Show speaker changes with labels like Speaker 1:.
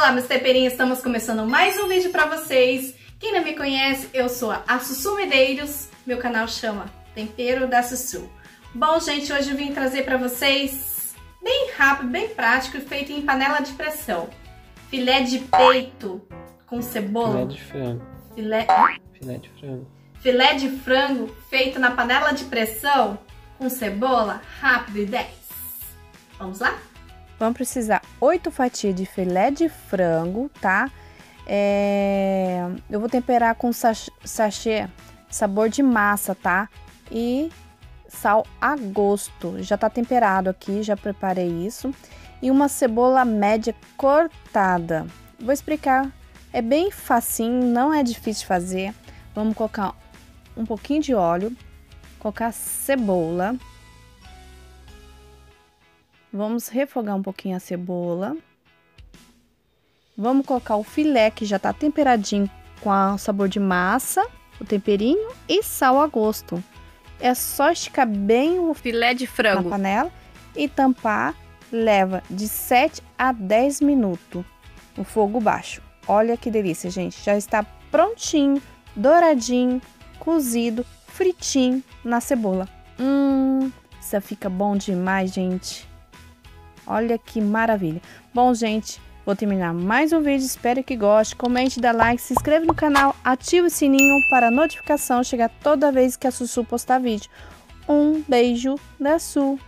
Speaker 1: Olá, meus temperinhos, estamos começando mais um vídeo pra vocês. Quem não me conhece, eu sou a Sussu Medeiros, meu canal chama Tempero da Sussu. Bom, gente, hoje eu vim trazer pra vocês, bem rápido, bem prático e feito em panela de pressão. Filé de peito com cebola.
Speaker 2: Filé de frango.
Speaker 1: Filé...
Speaker 2: Filé de frango.
Speaker 1: Filé de frango feito na panela de pressão com cebola, rápido e 10. Vamos lá?
Speaker 3: Vamos precisar 8 fatias de filé de frango, tá? É... Eu vou temperar com sachê sabor de massa, tá? E sal a gosto. Já tá temperado aqui, já preparei isso. E uma cebola média cortada. Vou explicar. É bem facinho, não é difícil de fazer. Vamos colocar um pouquinho de óleo, colocar cebola, Vamos refogar um pouquinho a cebola. Vamos colocar o filé que já tá temperadinho com o sabor de massa, o temperinho e sal a gosto. É só esticar bem o filé de frango na panela e tampar. Leva de 7 a 10 minutos no fogo baixo. Olha que delícia, gente. Já está prontinho, douradinho, cozido, fritinho na cebola. Hum, isso fica bom demais, gente. Olha que maravilha. Bom, gente, vou terminar mais um vídeo. Espero que goste. Comente, dá like, se inscreva no canal, ative o sininho para a notificação chegar toda vez que a Sussu postar vídeo. Um beijo da Su.